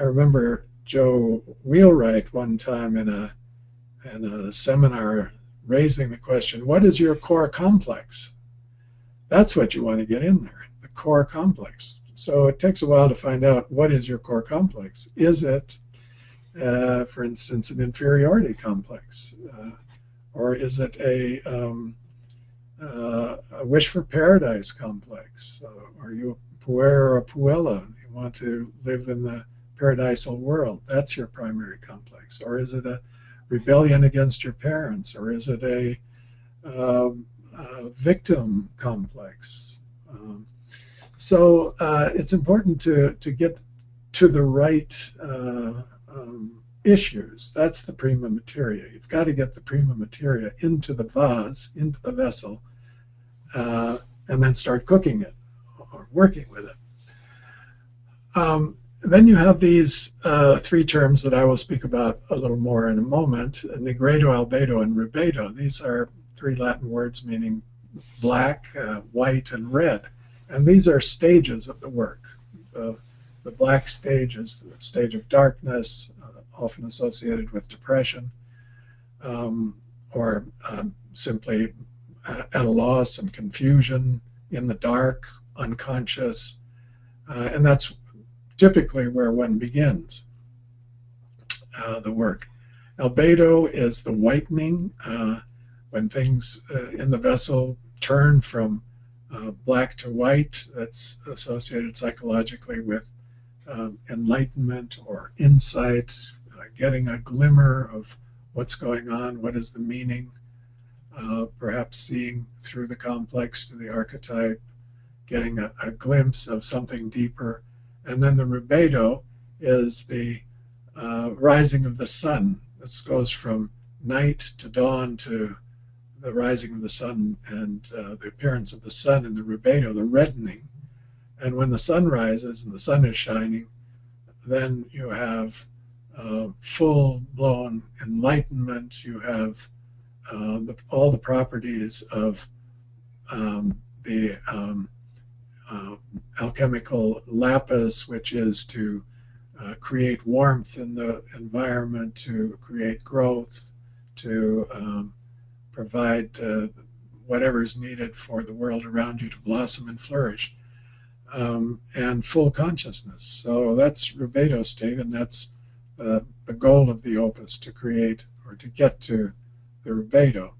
I remember Joe Wheelwright one time in a in a seminar raising the question, what is your core complex? That's what you want to get in there, the core complex. So it takes a while to find out what is your core complex. Is it, uh, for instance, an inferiority complex? Uh, or is it a, um, uh, a wish for paradise complex? Uh, are you a puer or a puella? You want to live in the paradisal world. That's your primary complex. Or is it a rebellion against your parents? Or is it a, um, a victim complex? Um, so uh, it's important to, to get to the right uh, um, issues. That's the prima materia. You've got to get the prima materia into the vase, into the vessel, uh, and then start cooking it or working with it. Um, then you have these uh, three terms that I will speak about a little more in a moment, nigredo, albedo, and rubedo. These are three Latin words meaning black, uh, white, and red. And these are stages of the work. The, the black stage is the stage of darkness, uh, often associated with depression, um, or um, simply at a loss and confusion, in the dark, unconscious. Uh, and that's typically where one begins uh, the work. Albedo is the whitening uh, when things uh, in the vessel turn from uh, black to white. That's associated psychologically with um, enlightenment or insight, uh, getting a glimmer of what's going on, what is the meaning, uh, perhaps seeing through the complex to the archetype, getting a, a glimpse of something deeper and then the rubedo is the uh, rising of the sun. This goes from night to dawn to the rising of the sun and uh, the appearance of the sun in the rubedo, the reddening. And when the sun rises and the sun is shining, then you have uh, full blown enlightenment. You have uh, the, all the properties of um, the um, uh, alchemical lapis, which is to uh, create warmth in the environment, to create growth, to um, provide uh, whatever is needed for the world around you to blossom and flourish, um, and full consciousness. So that's rubedo state, and that's uh, the goal of the opus to create or to get to the rubedo.